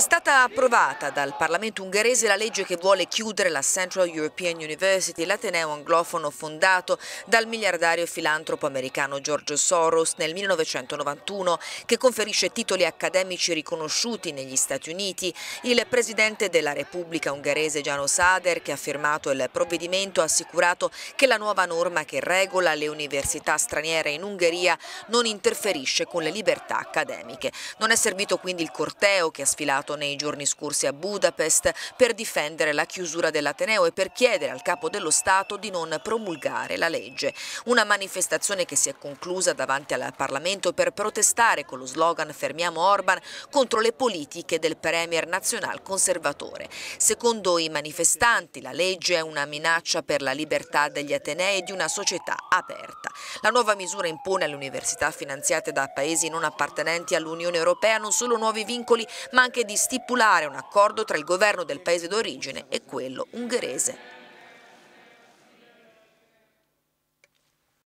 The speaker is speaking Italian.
È stata approvata dal Parlamento ungherese la legge che vuole chiudere la Central European University, l'ateneo anglofono fondato dal miliardario filantropo americano George Soros nel 1991, che conferisce titoli accademici riconosciuti negli Stati Uniti. Il presidente della Repubblica ungherese Giano Sader, che ha firmato il provvedimento, ha assicurato che la nuova norma che regola le università straniere in Ungheria non interferisce con le libertà accademiche. Non è servito quindi il corteo che ha sfilato manifestato nei giorni scorsi a Budapest per difendere la chiusura dell'Ateneo e per chiedere al capo dello Stato di non promulgare la legge. Una manifestazione che si è conclusa davanti al Parlamento per protestare con lo slogan Fermiamo Orban contro le politiche del premier nazional conservatore. Secondo i manifestanti la legge è una minaccia per la libertà degli Atenei e di una società aperta. La nuova misura impone alle università finanziate da paesi non appartenenti all'Unione Europea non solo nuovi vincoli ma anche di stipulare un accordo tra il governo del paese d'origine e quello ungherese.